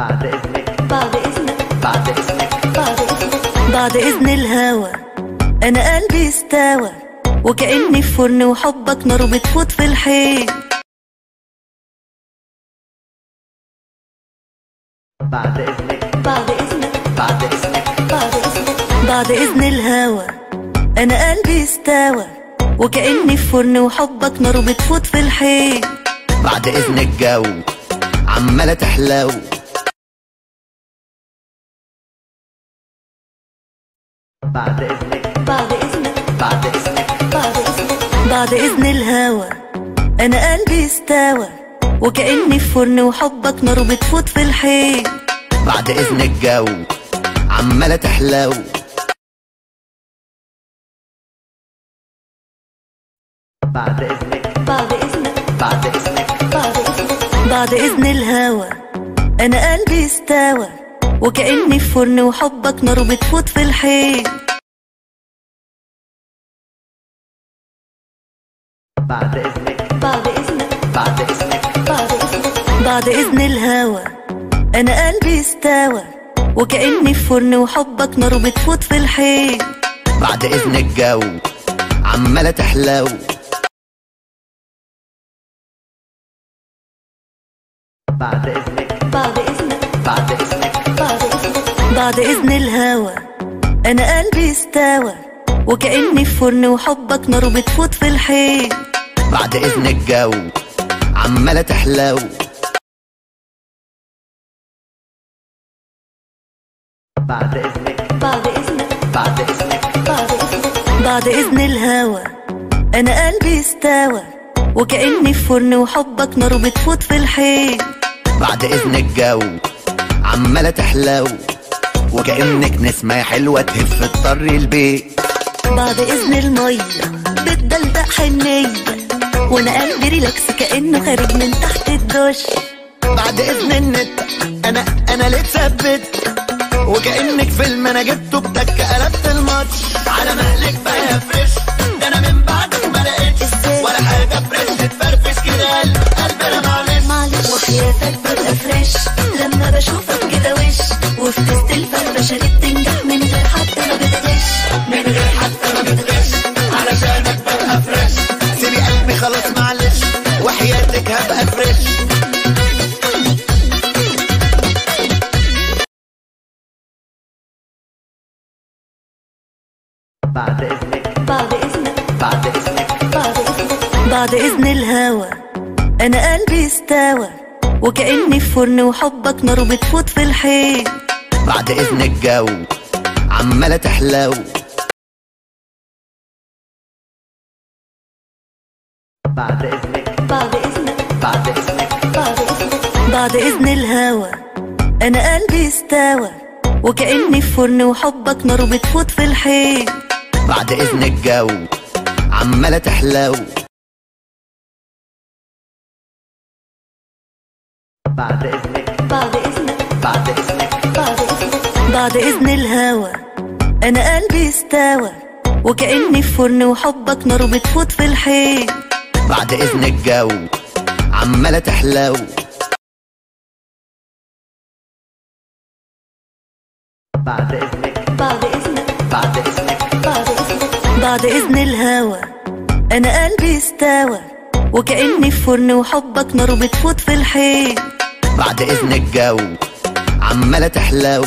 بعد إذنك. بعد إذنك. بعد إذنك. بعد إذنك. بعد إذن الهوى. أنا قلبي استوى. وكأني في فرن وحبك نار بتفوت في الحيط بعد إذنك. بعد إذنك. بعد إذنك. بعد إذنك. بعد إذن الهوى. أنا قلبي استوى. وكأني في فرن وحبك نار بتفوت في الحيط بعد إذن الجو. عمالة تحلو. بعد إذنك بعد إذنك بعد إذنك بعد إذنك بعد إذن الهوى أنا قلبي استوى وكأني في فرن وحبك نار بتفوت في الحين بعد إذنك جو عمالة تحلو بعد إذنك بعد إذنك بعد إذنك بعد إذنك بعد إذن الهوى أنا قلبي استوى وكأني في فرن وحبك نار بتفوت في الحين بعد إذنك. بعد إذنك. بعد إذنك. بعد إذنك. بعد إذن الهوى. أنا قلبي استوى. وكأني في فرن وحبك نار بتفوت في الحين بعد إذنك جو. عمالة تحلو. بعد إذنك. بعد إذن الهوى. أنا قلبي استوى وكأني في فرن وحبك نار بتفوت في الحين بعد إذنك جو عمالة تحلو بعد إذنك بعد إذنك بعد إذنك بعد إذنك بعد إذن الهوى. أنا قلبي استوى وكأني في فرن وحبك نار بتفوت في الحين بعد إذنك جو عمالة تحلو وكأنك نسمة حلوة تهف تطري البيت. بعد إذن المية بتدلدق حنية وأنا قلبي relax كأنه خارج من تحت الدش بعد إذن النت أنا أنا اللي اتثبت. وكأنك فيلم أنا جبته بتك قلبت الماتش. ببقى فريش لما بشوفك كده وش وفي تست الفرفشة اللي بتنجح من غير حتى ما بتغش. من غير حتى ما بتغش. علشانك ببقى فريش سيبي قلبي خلاص معلش. وحياتك هبقى فريش. بعد إذنك. بعد إذنك. بعد إذنك. بعد إذنك. بعد إذن الهوى. أنا قلبي استوى. وكأني في فرن وحبك نار بتفوت في الحين بعد إذنك جو عمالة تحلو. بعد إذنك بعد إذنك بعد إذنك بعد إذنك بعد إذن الهوى أنا قلبي استوى. وكأني في فرن وحبك نار بتفوت في الحين بعد إذنك جو عمالة تحلو. بعد إذنك. بعد إذنك. بعد إذنك. بعد إذنك. بعد إذن الهوى. أنا قلبي استوى. وكأني في فرن وحبك نار بتفوت في الحين بعد إذنك جو. عمالة تحلو. بعد إذنك. بعد إذنك. بعد إذنك. بعد إذنك. بعد إذن الهوى. أنا قلبي استوى. وكأني في فرن وحبك نار بتفوت في الحين بعد إذنك جو عمالة تحلو.